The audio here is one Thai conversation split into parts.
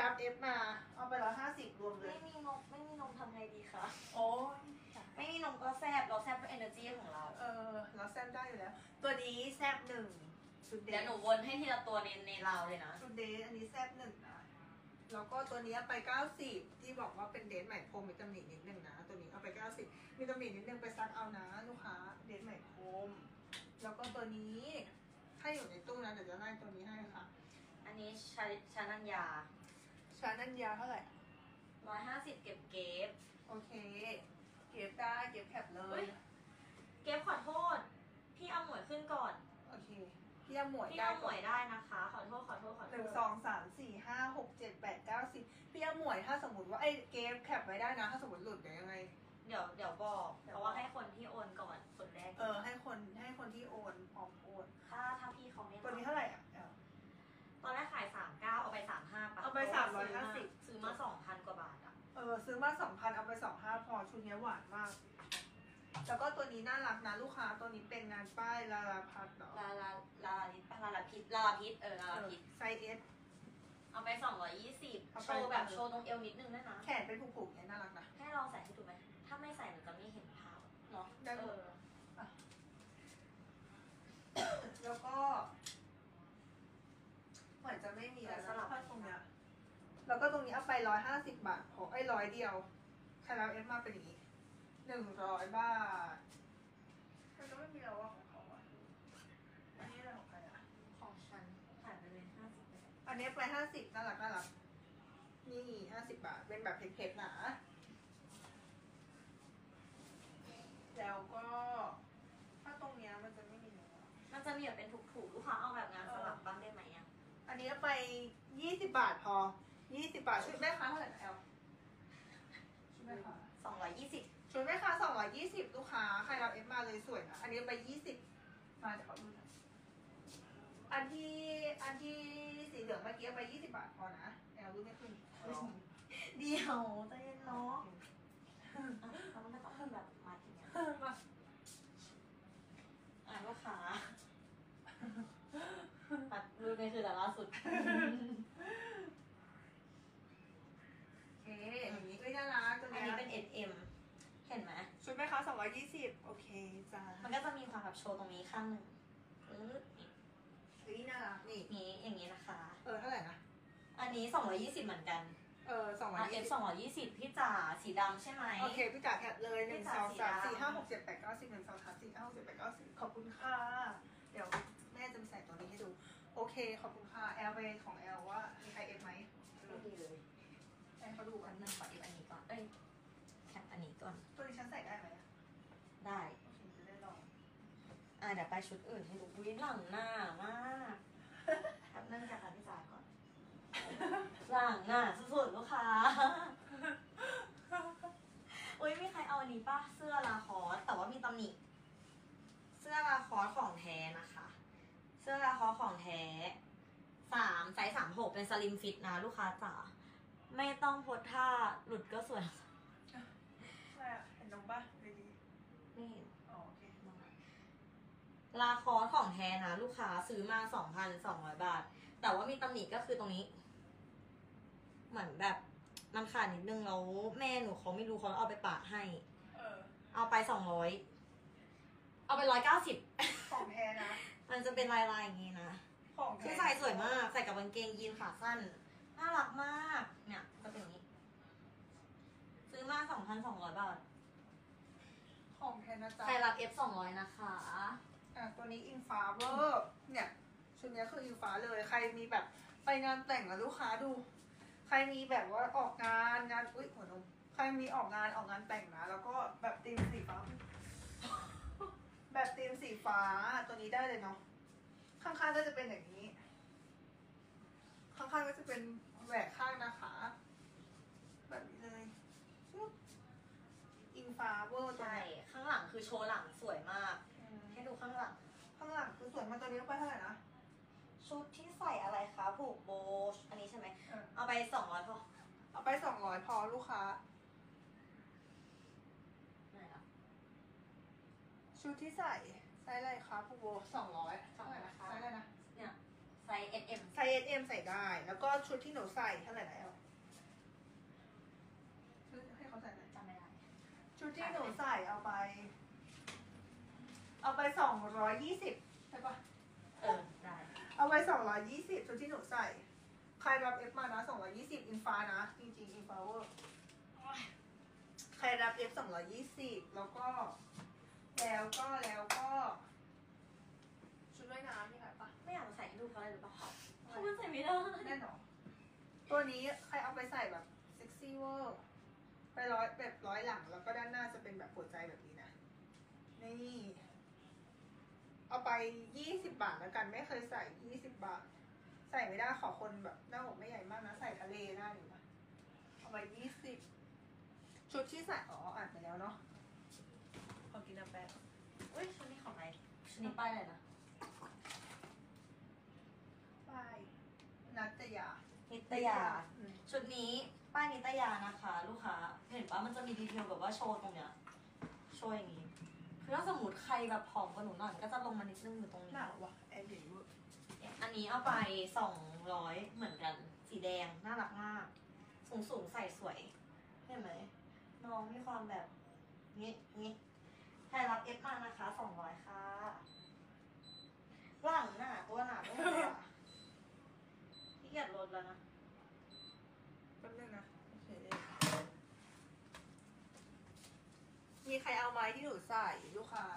รับเอฟมา เอาไปร้อยห้าสิบรวมเลยไม่มีนมไม่มีนมทำไงดีคะ โอ้ยไม่มีนมก็แซบเราแซบด้วย energy ของเรา เออเราแซบได้อยู่แล้ว ตัวนี้แซบหนึ่งชุดเดเดี๋ยวย์หนูวนให้ทีละตัวในในเราเลยนะชุดเดย์อันนี้แซบหนึ่งนะแล้วก็ตัวนี้เอาไปเก้าสิบที่บอกว่าเป็นเดทใหม่พรมมีตำหนินิดนึงนะ ตัวนี้เอาไปเก้าสิบมีตำหนินิดนึงไปซักเอานะลูกค้าเดทใหม่พรมแล้วก็ตัวนี้ให้อยู่ในตู้นะเดี๋ยวจะไล่ตัวนี้ให้ค่ะ อันนี้ชาชานัญญา ชานันยาเท่าไหร่ ร้อยห้าสิบเก็บเก็บ โอเค เก็บได้เก็บแคปเลเฮ้ย ย เก็บขอโทษ พี่เอาหมวยขึ้นก่อน โอเคพี่เอาหมวดพี่ได้เอาหมก่อวนยได้นะคะ ขอโทษขอโทษขอโทหนึ่งษสองสามสี่ห้าหกเจ็ดแปดเก้าสิบพี่เอาหมวยถ้าสมมติว่าไอ้เกมแคปไว้ได้นะ ถ้าสมมติหลุดเดี๋ยวยังไง เดี๋ยวเดี๋ยวบอกเดี๋ยวเพราะว่าให้คนที่โอน นี้น่ารักนะลูกค้าตัวนี้เป็นงานป้ายลาลาพัดเนาะลาลาลาลิปลาลาพิษลาลาพิษเออลาลาพิษไซส์เอสเอาไปสองร้อยยี่สิบเอาโชไปว์แบบโชว์ตรงเอวนิดนึงได้นะแขนเป็นผูกๆเนี่ยน่ารักนะให้ลองใส่ให้ดูไหมถ้าไม่ใส่หนูจะไม่เห็นภาพเนาะได้เอหมดอแล้วก็เหมือนจะไม่มีแล้วสลับตรงเนี้ยแล้วก็ตรงนี้เอาไปร้อยห้าสิบบาทพอไอ้ร้อยเดียวใครรับเอฟมาเป็นอย่างนี้หนึ่งร้อยบาท มันก็ไม่มีแล้วว่าของเขาอะ อันนี้อะไรของใครอะของฉันขายไปเลยห้าสิบเปอร์เซ็นต์อันนี้ไปห้าสิบน่ารักน่ารัก นี่ห้าสิบบาท เป็นแบบเพชรๆหนาแล้วก็ถ้าตรงเนี้ยมันจะไม่มีเนื้อมันจะมีแบบเป็นถูกๆลูกค้าเอาแบบงานสลับบ้างได้ไหมอะอันนี้ไปยี่สิบบาทพอยี่สิบบาทชุดแม่ค้าเท่าไหร่นะแอลชุดแม่ค้าสองร้อยยี่สิบ ชุดแม่ค้าสองร้อยยี่สิบลูกค้า ใครรับเอฟมาเลยสวยนะ อันนี้ไปยี่สิบมาเดี๋ยวขอดูหน่อยอันที่อันที่สีเหลืองเมื่อกี้ไปยี่สิบบาทพอนะแอลรู้ไม่ขึ้นเดียวใจเย็นเนาะอะเราไม่ต้องแบบมาทีเนี้ย มา อ่านลูกค้าปัดรูปนี้คือแต่ล่าสุด โอเคอย่างนี้ก็น่ารักตัว อัน เนี้ นี้ ย เป็น SM เห็นไหม ชุดแม่ค้าสองร้อ ยยี่สิบโอเคจ้ามันก็จะมีความแบบโชว์ตรงนี้ข้างหนึ่งปึ๊บนี่เฮ้ยน่ารักนี่ นี้อย่างนี้นะคะ เออเท่าไหร่นะ อันนี้ 220 เหมือนกันเออสองร้อยอะ ยี่ F สิบ220พี่จ๋าสีดำใช่ไหม โอเคพี่จ๋าแคปเลยหนึ่งพี่สจ๋าองสามสีสี่ดำห้าหกเจ็ดแปดเก้าสิบหนึ่งสองสามสี่ห้าหกเจ็ดแปดเก้าสิบขอบคุณค่ะ เดี๋ยวแม่จะใส่ตัวนี้ให้ดู โอเค ขอบคุณค่ะแอลไปของแอลว่ามีใครเอฟไหมไม่ดีเลยแอลเขาดูกัอันนนึงขอ F อันนี้ก่อน เอ้ยแคปอันนี้ก่อน ตัวนี้ฉันใส่ได้ไหมอะ ได้ โอเคจะได้ลอง อะ เดี๋ยวไปชุดอื่นให้ดูอุ้ยหลังหน้ามากแป๊บนึงจากพี่จ๋าก่อน หลังหน้าสุดๆลูกค้าอุ้ยมีใครเอาอันนี้ป่ะเสื้อ Lacoste แต่ว่ามีตำหนิเสื้อ Lacoste ของแท้นะคะ เสื้อ Lacoste ของแท้สามไซส์สามหกเป็น slim fit นะลูกค้าจ๋าไม่ต้องโพสท่าหลุดก็สวย ใช่อะเห็นนมปะดีดี ไม่เห็น อ๋อโอเค ลาคอสของแท้นะลูกค้าซื้อมาสองพันสองร้อยบาท แต่ว่ามีตำหนิก็คือตรงนี้ เหมือนแบบมันขาดนิดนึงแล้วแม่หนูเขาไม่รู้เขาเอาไปปะให้ เออเอาไปสองร้อยเอาไปร้อยเก้าสิบของแท้นะ มันจะเป็นลายลายๆอย่างนี้นะของแท้คือใส่สวยมากใส่กับกางเกงยีนขาสั้นน่ารักมากเนี่ยก็เป็นอย่างนี้ ซื้อมาสองพันสองร้อยบาทของแท้นะจ๊ะ ใครรับ F สองร้อยนะคะ อะตัวนี้อิงฟ้าเวอร์เนี่ยชุดนี้คืออิงฟ้าเลย ใครมีแบบไปงานแต่งแล้วลูกค้าดู ใครมีแบบว่าออกงานงานอุ้ยหัวนมใครมีออกงานออกงานแต่งนะ แล้วก็แบบธีมสีฟ้า แบบธีมสีฟ้าตัวนี้ได้เลยเนาะข้างๆก็จะเป็นอย่างนี้ ข้างๆก็จะเป็นแหวกข้างนะคะ แบบนี้เลยอิงฟ้าเวอร์ตัวใช่เนี้ยข้างหลังคือโชว์หลังสวยมาก ข้างหลัง ข้างหลังคือสวยมากตัวนี้ไปเท่าไหร่นะ ชุดที่ใส่อะไรคะผูกโบชอันนี้ใช่ไหม เออ เอาไปสองร้อยพอเอาไปสองร้อยพอลูกค้า ไหนอะ ชุดที่ใส่ไซส์อะไรคะผู้โบสองร้อยเท่าไหร่นะไซส์อะไรนะ เนี่ยไซส์ S M ไซส์ S M ใส่ได้ แล้วก็ชุดที่หนูใส่เท่าไหร่แล้ว ชุดให้เขาใส่ไหนอยจำไม่ได้ชุดที่หนูใส่เอาไป เอาไปสองร้อยยี่สิบใช่ปะเออ ได้ เอาไปสองร้อยยี่สิบชุดที่หนูใส่ ใครรับ F มานะสองร้อยยี่สิบอินฟ้านะ จริงๆอินฟ้าเวอร์ใครรับ F สองร้อยยี่สิบแล้วก็ แล้วก็แล้วก็ ชุดว่ายน้ำนี่ค่ะปะไม่อยากมาใส่ให้ดูเพราะอะไรหรือเปล่าเพราะมันใส่ไม่ได้แน่นอนตัวนี้ใครเอาไปใส่แบบเซ็กซี่เวอร์ไปร้อยแบบร้อยหลังแล้วก็ด้านหน้าจะเป็นแบบหัวใจแบบนี้นะ นี่ เอาไปยี่สิบบาทแล้วกัน ไม่เคยใส่ยี่สิบบาท ใส่ไม่ได้ขอคนแบบหน้าอกไม่ใหญ่มากนะ ใส่ทะเลได้อยู่นะเอาไปยี่สิบชุดที่ใส่อ๋ออ่านไปแล้วเนาะขอกินน้ำแป๊บอุ้ยชุดนี้ของอะไรชุดนี้ป้ายอะไรนะไปนัตยา นิตยา อืม ชุดนี้ป้ายนิตยานะคะ ลูกค้า เห็นปะมันจะมีดีเทลแบบว่าโชว์ตรงเนี้ย โชว์อย่างนี้ คือถ้าสมมติใครแบบผอมกว่าหนูหน่อยก็จะลงมานิดนึงอยู่ตรงนี้หนาวว่ะแอนเดย์เวอร์อันนี้เอาไปสองร้อยเหมือนกัน สีแดงน่ารักมาก สูงสูงๆใส่สวย เห็นไหมน้องมีความแบบนี้นี้ใครรับเอฟมานะคะสองร้อยค่ะหลังหนาตัวหนาไม่เลยอะที่เกียจลดแล้วนะ แป๊บนึงนะโอเคมี ใครเอาไหมที่หนูใส่ลูกค้า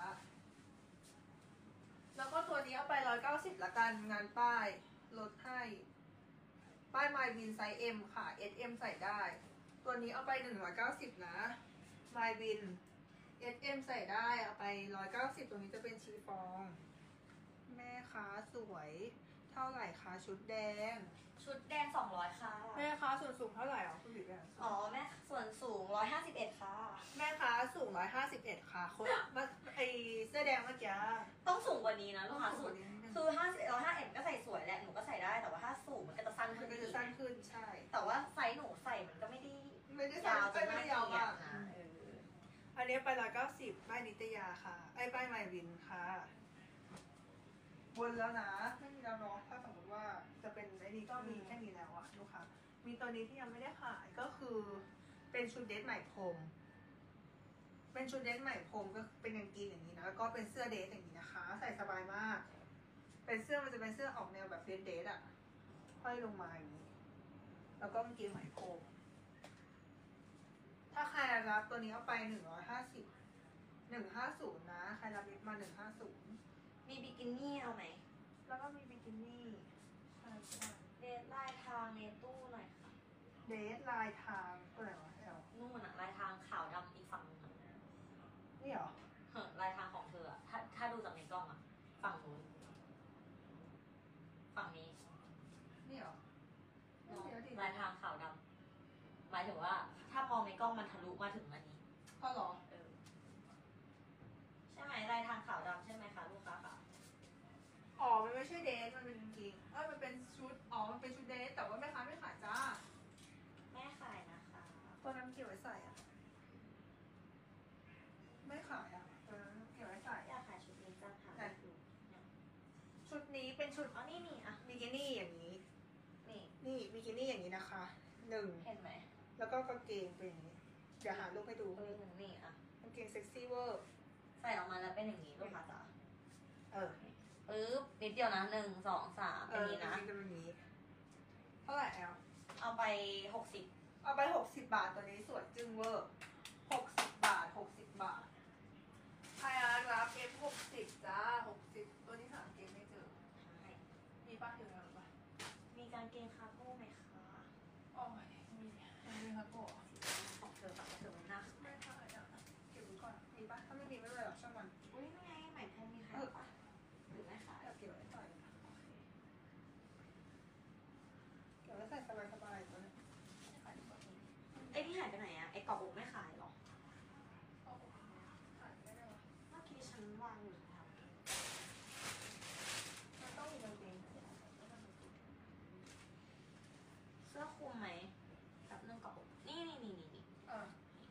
แล้วก็ตัวนี้เอาไปร้อยเก้าสิบละกันงานป้ายลดให้ ป้าย My Win ไซส์ M ค่ะ SM ใส่ได้ ตัวนี้เอาไปหนึ่งร้อยเก้าสิบนะ My Win SM ใส่ได้เอาไปร้อยเก้าสิบตัวนี้จะเป็นชีฟอง แม่ค้าสวย เท่าไหร่คะชุดแดง ชุดแดงสองร้อยค่ะ แม่ค้าส่วนสูงเท่าไหร่อะคุณบิ๊กแดงอ๋อ แม่ส่วนสูงร้อยห้าสิบเอ็ดค่ะ แม่ค้าสูงร้อยห้าสิบเอ็ดค่ะคนเมื่อไอเสื้อแดงเมื่อกี้ ต้องสูงกว่านี้นะลูกค้าสูสูงงนิดนึงคือห้าสิบร้อยห้าเอ็ดก็ใส่สวยแหละ หนูก็ใส่ได้ แต่ว่าถ้าสูงมันก็จะสั้นมัขึ้นนก็อีจะกสั้นขึ้นใช่ แต่ว่าไซส์หนูใส่มันก็ไม่ได้ไม่ได้สั้ยานวจเอ้ยนไม่น่าได้เกยาวลียมาดกนะเอออันนี้ไปร้อยเก้าสิบป้ายนิตยาค่ะ ไอ้ป้ายไมวินค่ะ วนแล้วนะไม่มีแล้วเนาะถ้าสมมติว่าจะเป็นไอ้นี้ก็มีแค่นี้แล้วอะลูกค้ามีตัวนี้ที่ยังไม่ได้ขายก็คือ เป็นชุดเดทใหม่พรมเป็นชุดเดทใหม่พรมก็เป็นกางเกงอย่างนี้นะแล้วก็เป็นเสื้อเดทอย่างนี้นะคะ ใส่สบายมาก เป็นเสื้อมันจะเป็นเสื้อออกแนวแบบเดทเดทอะห้อยลงมาอย่างนี้ แล้วก็กางเกงไหม่พรมถ้าใครรับตัวนี้เอาไปหนึ่งร้อยห้าสิบหนึ่งห้าศูนย์นะ ใครรับลิฟต์มาหนึ่งห้าศูนย์ มีบิกินี่เอาไหม แล้วก็มีบิกินี่ใช่ใช่เดทลายทางในตู้หน่อยค่ะ เดทลายทางตัวไหนวะแอลนู่นอะลายทางขาวดำอีกฝั่งนึงอะนี่เหรอเฮ้อลายทางของเธออะถ้าถ้าดูจากในกล้องอะฝั่งนู้น ฝั่งนี้นี่เหรอไม่เนอะเดี๋ยวดิลายทางขาวดำหมายถึงว่า ถ้ามองในกล้องมันทะลุมาถึงอันนี้อ๋อเหรอ เออใช่ไหมลายทางขาวดำใช่ไหมคะลูกค้าค่ะ อ๋อ มัน ไม่ใช่เดทมันเป็นกางเกงเอ้ยมันเป็นชุด อ๋อ มันเป็นชุดเดทแต่ว่าแม่ค้าไม่ขายจ้า แม่ขายนะคะ ตัวนั้นเก็บไว้ใส่อะไม่ขายอะตัวนั้นเก็บไว้ใส่ อยากขายชุดนี้จังค่ะไหนชุดนี้เป็นชุดอ๋อนี่นี่อะ บิกินี่อย่างนี้ นี่นี่บิกินี่อย่างนี้นะคะหนึ่งเห็นไหมแล้วก็กางเกงเป็นอย่างนี้ เดี๋ยวหารูปให้ดูเออนี่อะ กางเกงเซ็กซี่เวอร์ ใส่ออกมาแล้วเป็นอย่างนี้ลูกค้าจ๋า เออ ปึ๊บ นิดเดียวนะหนึ่งสองสามเอเป็นอนี้นะกางเกงเป็นแบบนี้ เท่าไหร่แอลเอาไปหกสิบเอาไปหกสิบบาทตัวนี้สวยจึงเวอร์หกสิบบาทหกสิบบาท ใครรับ F หกสิบจ้าหกสิบตัวนี้หาเกงไม่เจอ มีป้าอยู่แล้วหรือปะ มีกางเกงคาร์โก้ไหมคะ อ๋อมีมีครับผม ของเธอกับเธอมันหน้า ไม่ขายอะเก็บไว้ก่อน มีปะถ้าไม่มีไม่เป็นไรหรอกช่างมัน อุ้ยนี่ไงใหม่พรมมีใครปะหรือไม่ขาย เดี๋ยวเก็บไว้ก่อนเก็บไว้ใส่สบายๆตัวนี้ไม่ขายดีกว่า ไอ้นี่หายไปไหนอะไอ้กรอบอกไม่ขายหรอ เอาขายไม่ได้วะ เมื่อกี้ฉันวางอยู่แถวนี้ มันต้องมีกางเกง เสื้อคลุมไหมแบบนึงกรอบอกนี่นี่นี่นี่นี่ อะ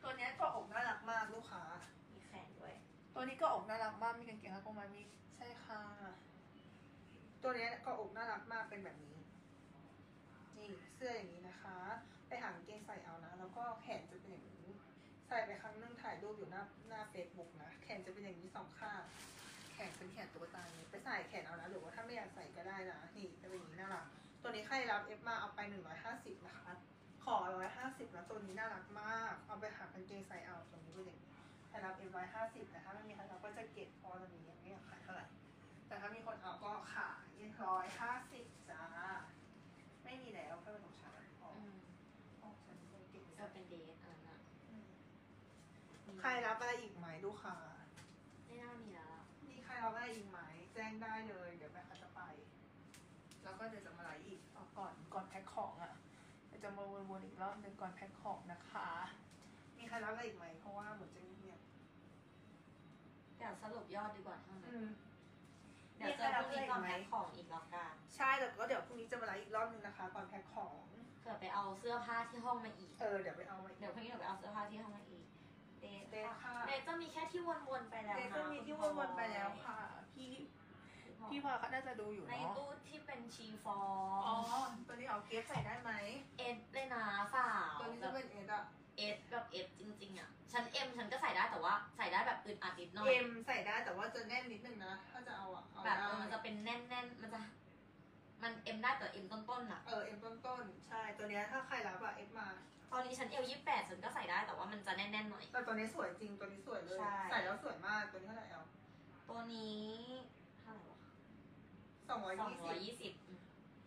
ตัวเนี้ยก็อกน่ารักมากลูกค้า มีแขนด้วย ตัวนี้ก็อกน่ารักมากมีกางเกงแล้วก็มามีใช่ค่ะ ตัวนี้กาะอกน่ารักมากเป็นแบบนี้นี่เสื้ออย่างนี้นะคะ ไปหางเกงใส่เอานะ แล้วก็แขนจะเป็นอย่างนี้ ใส่ไปครั้งนึงถ่ายรูปอยู่หน้าหน้าเฟซบุ๊กนะ แขนจะเป็นอย่างนี้สองข้าง แขนเป็นแขนตุ๊กตาอย่างนี้ไปใส่แขนเอานะ หรือว่าถ้าไม่อยากใส่ก็ได้นะ นี่จะเป็นอย่างนี้น่ารัก ตัวนี้ใครรับเอฟมาเอาไปหนึ่งร้อยห้าสิบนะคะ ขอร้อยห้าสิบนะตัวนี้น่ารักมาก เอาไปหากางเกงใส่เอาตัวนี้เป็นอย่างนี้ ใครรับเอฟร้อยห้าสิบแต่ถ้าไม่มีใครรับก็จะเก็บเพราะตัวนี้ยังไม่อยากขายเท่าไหร่แต่ถ้ามีคนเอาก็ขายร้อยห้าสิบจ้าไม่มีแล้วก็เป็นของฉันอ๋ออืมของฉันยังเก็บไม่จะได้เป็นเดทอันนั้นอะอืมมีใครรับอะไรอีกไหมลูกค้าไม่น่ามีแล้วล่ะมีใครรับอะไรอีกไหมแจ้งได้เลย เดี๋ยวแม่เขาจะไป แล้วก็เดี๋ยวจะมาไลฟ์อีกเอาก่อนก่อนแพ็คของอะเดี๋ยวจะมาวนๆอีกรอบหนึ่งก่อนแพ็คของนะคะ มีใครรับอะไรอีกไหมเพราะว่าเหมือนจะเงียบ เดี๋ยวสรุปยอดดีกว่าเท่าๆนั้อืนมเดี๋ยวเจอพรุ่งนี้ก่อนแพ็คของอีกแล้วกันใช่แต่ก็เดี๋ยวพรุ่งนี้จะมาไลฟ์อีกรอบหนึงนะคะก่อนแพ็คของ เผื่อไปเอาเสื้อผ้าที่ห้องมาอีก เออเดี๋ยวไปเอามาอีกเดี๋ยวพรุ่งนี้เดี๋ยวไปเอาเสื้อผ้าที่ห้องมาอีกเดทเดทค่ะเดทจะมีแค่ที่วนๆไปแล้วเดนะซก็มีที่วนๆไปแล้วค่ะ พี่พี่พลอยเขาน่าจะดูอยู่ในเนาะตู้ที่เป็นชีฟออ๋อร์ตัวนี้เอาเกฟใส่ได้ไหมเอสเลยนะสาวตัวนี้แบจะบเป็นเอสอะเอสแบบเอสจริง ๆอะ ฉันเอ็มฉันก็ใส่ได้แต่ว่าใส่ได้แบบอึดอัดนิดหน่อย เอ็มใส่ได้แต่ว่าจะแน่นนิดนึงนะถ้าจะเอาอะเอาแบบได้เออมันจะเป็นแน่นๆมันจะ มันเอ็มได้แต่เอ็มต้นๆอะ เออเอ็มต้นๆใช่ ตัวเนี้ยถ้าใครรับอะเอฟมา ตอนนี้ฉันเอลยี่แปดฉันก็ใส่ได้แต่ว่ามันจะแน่นๆหน่อย แต่ตัวนี้สวยจริงตัวนี้สวยเลย ใช่ ใส่แล้วสวยมากตัวนี้เท่าไหร่เอาตัวนี้เท่าไหร่วะสองร้อยสองยี่ร้อยสิบยี่สิบ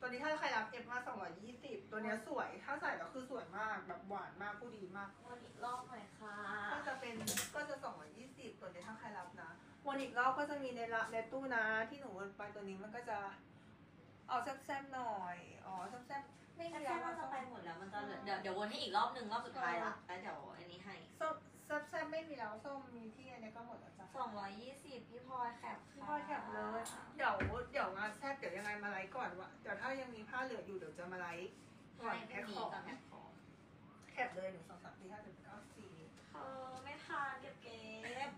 ตัวนี้ถ้าใครรับเอฟมาสองร้อยยี่สิบตัวเนี้ยสวย ถ้าใส่แล้วคือสวยมากแบบหวานมากผู้ดีมาก วันอีกรอบหน่อยค่ะ ก็จะเป็นก็จะสองร้อยยี่สิบตัวนี้ถ้าใครรับนะวันอีกรอบก็จะมีในละในตู้นะ ที่หนูวนไปตัวนี้มันก็จะเอาแซ่บๆหน่อย อ๋อแซ่บๆไม่แค่มีแค่แล้วว่าอะจะไปหมดแล้วมันจะเหลือเดี๋ยวเดี๋ยววนให้อีกรอบหนึ่งรอบสุดท้ายละแล้วเดี๋ยวอันนี้ให้ ส้ม แซ่บๆไม่มีแล้วส้มมีที่อันนี้ก็หมดแล้วจ้ะสองร้อยยี่สิบพี่พลอยแคปพี่พ่อแคปเลย เดี๋ยวเดี๋ยวงานแซ่บเดี๋ยวยังไงมาไลฟ์ก่อนวะเดี๋ยวถ้ายังมีผ้าเหลืออยู่เดี๋ยวจะมาไลฟ์ก่อนให้แพ็คมีของก่อนแพ็คของแคปเลยหนึ่งสองสามสี่ห้าหกเก้าสี่เออไม่ทานเก็บเก็บ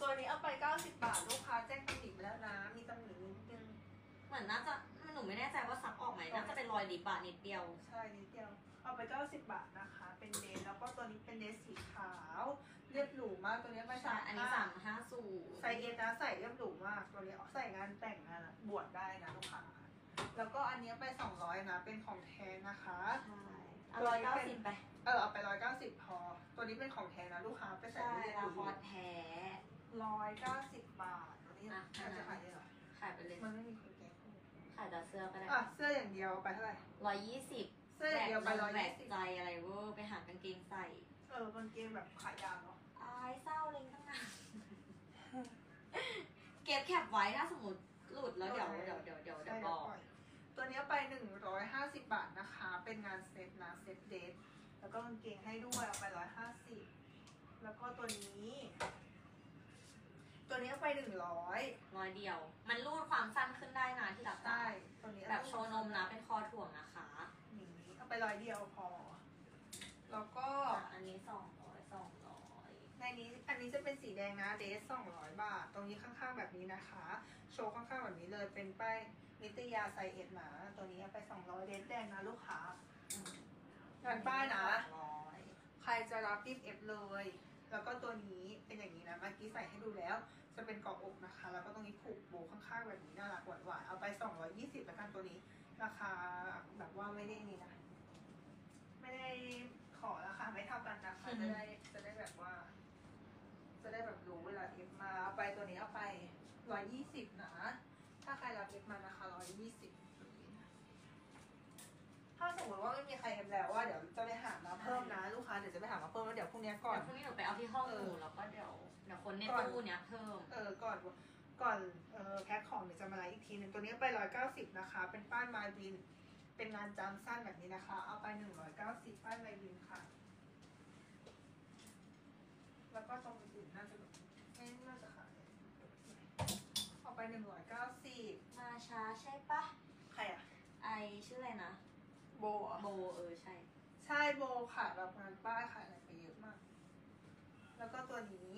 ตัวนี้เอาไปเก้าสิบบาทลูกค้าแจ้งตำหนิไปแล้วนะ มีตำหนินิดนึงเหมือนน่าจะหนูไม่แน่ใจว่าซักออกไหมน่าจะเป็นรอยดิบอะนิดเดียว ใช่นิดเดียว เอาไปเก้าสิบบาทนะคะ เป็นเดนแล้วก็ตัวนี้เป็นเดนสีขาว เรียบหรูมากตัวนี้ไม่ใช่ใช่อันนี้สามห้าสูตรใส่เอ็นนะใส่เรียบหรูมากตัวนี้ใส่งานแต่งงานอะบวชได้นะลูกค้าแล้วก็อันนี้ไปสองร้อยนะ เป็นของแท้นะคะใช่เอาร้อยเก้าสิบไปเออเอาไปร้อยเก้าสิบพอ ตัวนี้เป็นของแท้นะลูกค้าไปใส่ใช่ได้เลย Lacoste แท้ร้อยเก้าสิบบาทตัวนี้อะน่าจะขายได้เหรอขายไปเลยมันไม่มีคนแก้ขายแต่เสื้อก็ได้อะเสื้ออย่างเดียวไปเท่าไหร่ร้อยยี่สิบ เสื้ออย่างเดียวไปแบร้อกยแบยี่กสิบใจอะไรเวอร์ไปหากางเกงใส่เออกางเกงแบบขายาวเนาะอายเศร้าเลยตั้งนานเก็บแคปไว้ถ้าสมมติหลุดแล้วเดี๋ยวเดี๋ยวเดี๋ยวเดี๋ยวเดี๋ยวบอกใช่เดี๋ยวปล่อยตัวนี้ไปหนึ่งร้อยห้าสิบบาทนะคะ เป็นงานเซ็ตนะเซ็ตเดรสแล้วก็กางเกงให้ด้วยเอาไปร้อยห้าสิบแล้วก็ตัวนี้ ตัวนี้เอาไปหนึ่งร้อยร้อยเดียว มันรูดความสั้นขึ้นได้นะที่รักใช่ตัวนี้แบบโชว์นมนะเป็นคอถ่วงนะคะนี่เอา ไปร้อยเดียวพอ แล้วก็อะอันนี้สองร้อยสองร้อยในนี้อันนี้จะเป็นสีแดงนะเดสสองร้อยบาท ตรงนี้ข้างๆแบบนี้นะคะ โชว์ข้างๆแบบนี้เลยเป็นป้ายนิตยาไซเอ็ดนะตัวนี้เอาไปสองร้อยเดสแดงนะลูกค้างานป้ายนะร้อยใครจะรับรีบเอฟเลย แล้วก็ตัวนี้เป็นอย่างนี้นะเมื่อกี้ใส่ให้ดูแล้ว จะเป็นเกาะอกนะคะ แล้วก็ตรงนี้ผูกโบข้างๆแบบนี้น่ารักหวานๆเอาไป 220แล้วกันตัวนี้ราคาแบบว่าไม่ได้นี่นะ ไม่ได้ขอราคาไม่เท่ากันนะคะจะได้จะได้แบบว่า จะได้แบบรู้เวลาเอฟมาเอาไปตัวนี้เอาไป120นะ ถ้าใครรับเอฟมานะคะ120ถ้าสมมติว่าไม่มีใครเอฟแล้วว่าเดี๋ยวจะไปหามาเพิ่มนะลูกค้าเดี๋ยวจะไปหามาเพิ่มแล้วเดี๋ยวพรุ่งนี้ก่อนเดี๋ยวพรุ่งนี้หนูไปเอาที่ห้องหนูเออแล้วก็เดี๋ยวเดี๋ยวคนในก่อนตู้เนี้ยเพิ่มเออก่อนก่อนเออแพ็คของเดี๋ยวจะมาไลฟ์อีกทีหนึ่งตัวนี้ไปร้อยเก้าสิบนะคะ เป็นป้ายมาวิน เป็นงานจำสั้นแบบนี้นะคะ เอาไปหนึ่งร้อยเก้าสิบป้ายมาวินค่ะ แล้วก็ตรงอื่นน่าจะแบบไม่น่าจะขายเอาไปหนึ่งร้อยเก้าสิบมาช้าใช่ปะใครอะไอชื่ออะไรนะ โบอะโบเออใช่ ใช่โบขายแบบงานป้ายขายอะไรไปเยอะมาก แล้วก็ตัวนี้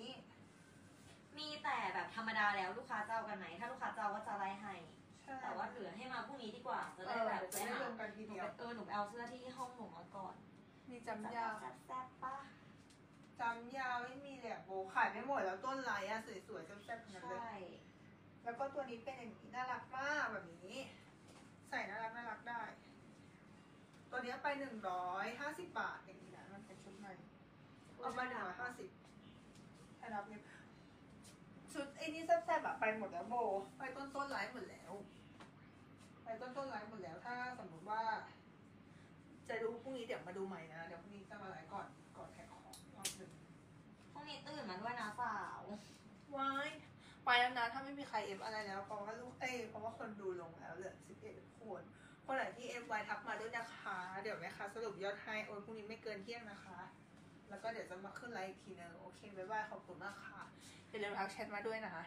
มีแต่แบบธรรมดาแล้วลูกค้าจะเอากันไหนถ้าลูกค้าจะเอาก็จะไล่ให้ใช่ แต่ว่าเหลือให้มาพรุ่งนี้ดีกว่าจะได้แบบจะได้รวมกันทีหนูเดียวไปเออหนูไปเอาเสื้อที่ห้องหนูมาก่อนมีจำยาวแซ่บๆป่ะจำยาวไม่มีเลยอะโบขายไม่หมดแล้วต้นไลน์อะสวยๆแซ่บๆทั้งนั้นเลยใช่แล้วก็ตัวนี้เป็นอย่างนี้น่ารักมากแบบนี้ ใส่น่ารักน่ารักได้ ตัวนี้ไปหนึ่งร้อยห้าสิบบาทอย่างนี้นะมันเป็นชุดใหม่เอามาหนึ่งร้อยห้าสิบให้รับเนี่ยชุดไอ้นี่แซ่บๆอะไปหมดแล้วโบ ไปต้นต้นๆไลฟ์หมดแล้วไป ต้นต้นๆไลฟ์หมดแล้ว ถ้าสมมติว่า จะดูพรุ่งนี้เดี๋ยวมาดูใหม่นะ เดี๋ยวพรุ่งนี้จะมาไลฟ์ก่อนก่อนแขกของรอบหนึ่งพรุ่งนี้ตื่นมาด้วยนะสาวว้ายไปแล้วนะถ้าไม่มีใครเอฟอะไรแล้ว เพราะว่าลูกเอ้ยเพราะว่าคนดูลงแล้วเหลือสิบเอ็ดคน คนไหนที่เอฟไว้ทักมาด้วยนะคะ เดี๋ยวแม่ค้าสรุปยอดให้โอนพรุ่งนี้ไม่เกินเที่ยงนะคะ แล้วก็เดี๋ยวจะมาขึ้นไลฟ์อีกทีนึงโอเคบ๊ายบายขอบคุณมากค่ะอย่าลืมทักแชทมาด้วยนะคะ